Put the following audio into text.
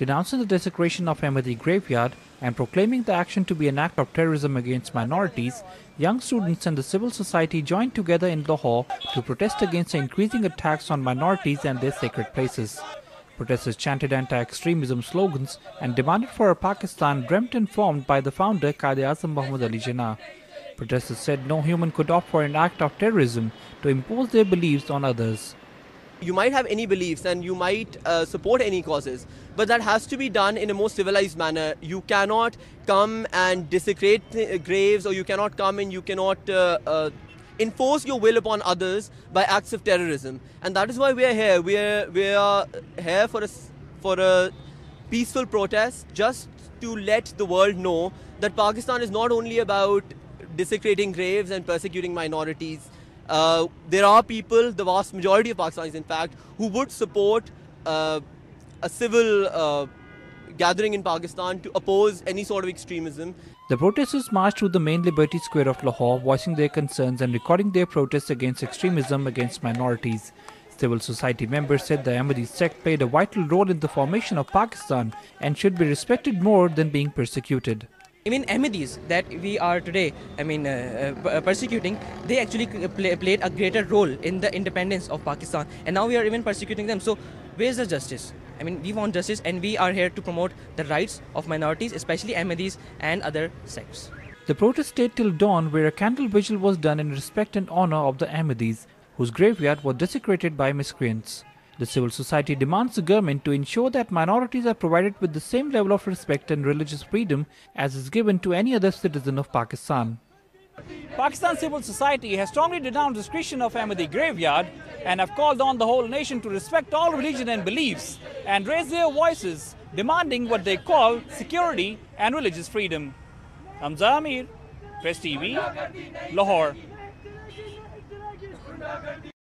denouncing the desecration of Ahmadi graveyard and proclaiming the action to be an act of terrorism against minorities, young students and the civil society joined together in Lahore to protest against the increasing attacks on minorities and their sacred places. Protesters chanted anti-extremism slogans and demanded for a Pakistan dreamt and formed by the founder Quaid-e-Azam Muhammad Ali Jinnah. Protesters said no human could opt for an act of terrorism to impose their beliefs on others. You might have any beliefs and you might uh, support any causes, but that has to be done in a more civilized manner. You cannot come and desecrate uh, graves, or you cannot come and you cannot uh, uh, enforce your will upon others by acts of terrorism. And that is why we are here. We are we are here for a for a peaceful protest, just to let the world know that Pakistan is not only about desecrating graves and persecuting minorities uh, there are people, the vast majority of Pakistanis in fact, who would support uh, a civil uh, gathering in Pakistan to oppose any sort of extremism. The protesters marched through the main Liberty Square of Lahore, voicing their concerns and recording their protests against extremism against minorities. Civil society members said the Ahmadi sect played a vital role in the formation of Pakistan and should be respected more than being persecuted. Even Ahmadis that we are today, I mean, uh, uh, persecuting, they actually play, played a greater role in the independence of Pakistan. And now we are even persecuting them. So, where's the justice? I mean, we want justice and we are here to promote the rights of minorities, especially Ahmadis and other sects. The protest stayed till dawn where a candle vigil was done in respect and honor of the Ahmadis, whose graveyard was desecrated by miscreants. The civil society demands the government to ensure that minorities are provided with the same level of respect and religious freedom as is given to any other citizen of Pakistan. Pakistan civil society has strongly denounced the desecration of Ahmadi graveyard and have called on the whole nation to respect all religion and beliefs and raise their voices demanding what they call security and religious freedom. Hamza Ameer, Press TV, Lahore.